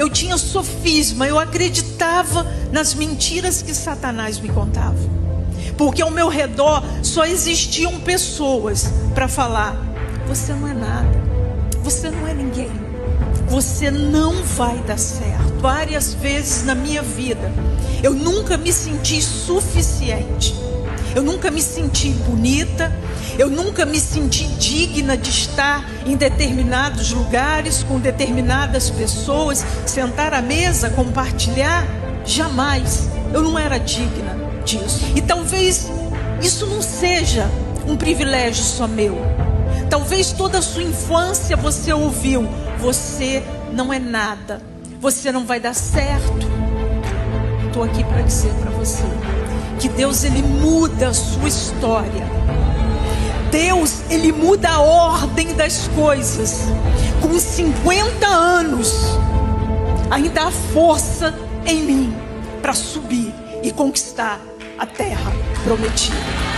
eu tinha sofisma, eu acreditava nas mentiras que Satanás me contava. Porque ao meu redor só existiam pessoas para falar: você não é nada, você não é ninguém, você não vai dar certo. Várias vezes na minha vida, eu nunca me senti suficiente. Eu nunca me senti bonita, eu nunca me senti digna de estar em determinados lugares com determinadas pessoas, sentar à mesa, compartilhar. Jamais. Eu não era digna disso. E talvez isso não seja um privilégio só meu. Talvez toda a sua infância você ouviu: você não é nada, você não vai dar certo. Estou aqui para dizer para você que Deus ele muda a sua história. Deus ele muda a ordem das coisas. Com 50 anos, ainda há força em mim para subir e conquistar a terra prometida.